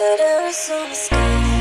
Letters on the sky,